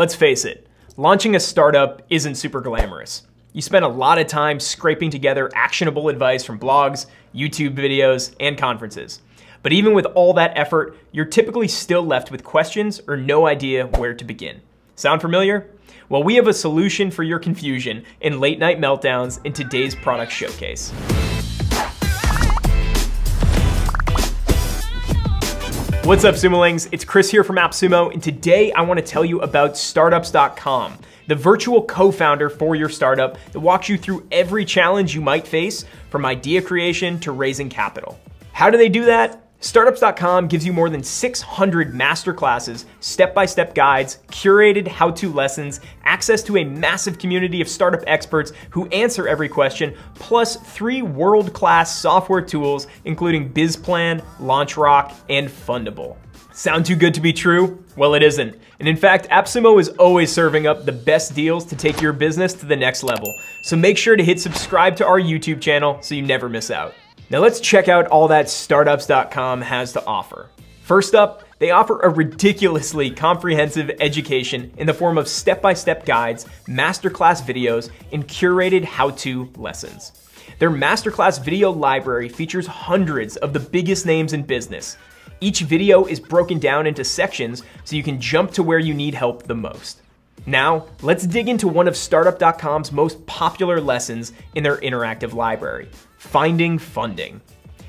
Let's face it, launching a startup isn't super glamorous. You spend a lot of time scraping together actionable advice from blogs, YouTube videos, and conferences. But even with all that effort, you're typically still left with questions or no idea where to begin. Sound familiar? Well, we have a solution for your confusion in late night meltdowns in today's product showcase. What's up, Sumolings? It's Chris here from AppSumo, and today I want to tell you about startups.com, the virtual co-founder for your startup that walks you through every challenge you might face from idea creation to raising capital. How do they do that? Startups.com gives you more than 600 masterclasses, step-by-step guides, curated how-to lessons, access to a massive community of startup experts who answer every question, plus three world-class software tools including BizPlan, LaunchRock, and Fundable. Sound too good to be true? Well, it isn't. And in fact, AppSumo is always serving up the best deals to take your business to the next level. So make sure to hit subscribe to our YouTube channel so you never miss out. Now let's check out all that startups.com has to offer. First up, they offer a ridiculously comprehensive education in the form of step-by-step guides, masterclass videos, and curated how-to lessons. Their masterclass video library features hundreds of the biggest names in business. Each video is broken down into sections so you can jump to where you need help the most. Now, let's dig into one of Startup.com's most popular lessons in their interactive library, Finding Funding.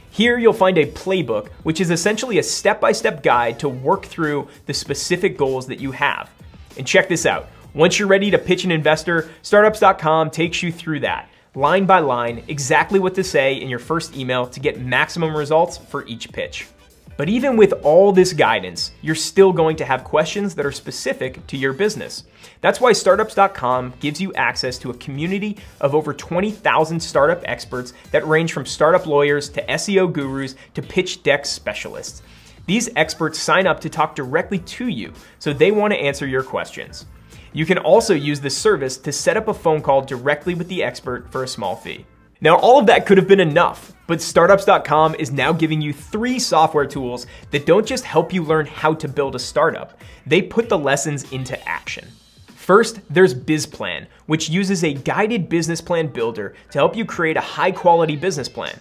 Here you'll find a playbook, which is essentially a step-by-step -step guide to work through the specific goals that you have. And check this out. Once you're ready to pitch an investor, startups.com takes you through that, line by line, exactly what to say in your first email to get maximum results for each pitch. But even with all this guidance, you're still going to have questions that are specific to your business. That's why startups.com gives you access to a community of over 20,000 startup experts that range from startup lawyers to SEO gurus to pitch deck specialists. These experts sign up to talk directly to you, so they want to answer your questions. You can also use this service to set up a phone call directly with the expert for a small fee. Now, all of that could have been enough, but startups.com is now giving you three software tools that don't just help you learn how to build a startup, they put the lessons into action. First, there's BizPlan, which uses a guided business plan builder to help you create a high quality business plan.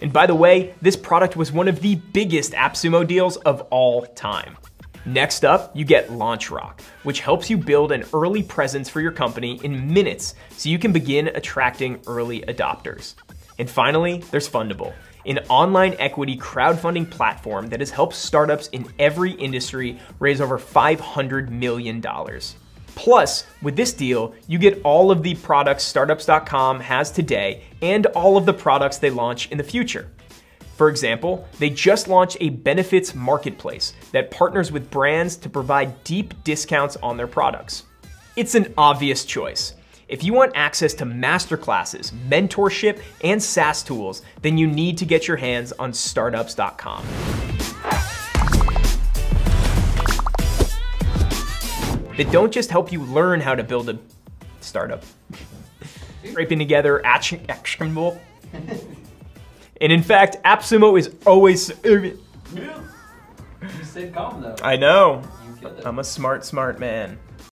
And by the way, this product was one of the biggest AppSumo deals of all time. Next up, you get LaunchRock, which helps you build an early presence for your company in minutes so you can begin attracting early adopters. And finally, there's Fundable, an online equity crowdfunding platform that has helped startups in every industry raise over $500 million. Plus, with this deal, you get all of the products startups.com has today and all of the products they launch in the future. For example, they just launched a benefits marketplace that partners with brands to provide deep discounts on their products. It's an obvious choice. If you want access to masterclasses, mentorship, and SaaS tools, then you need to get your hands on startups.com. That don't just help you learn how to build a startup. Scraping together actionable and in fact, AppSumo is always. You said calm though. I know. I'm a smart, smart man.